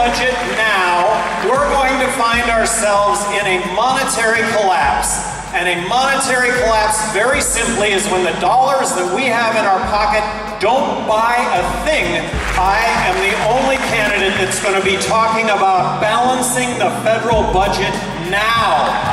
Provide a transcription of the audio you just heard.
budget now, we're going to find ourselves in a monetary collapse. And a monetary collapse, very simply, is when the dollars that we have in our pocket don't buy a thing. I am the only candidate that's going to be talking about balancing the federal budget now.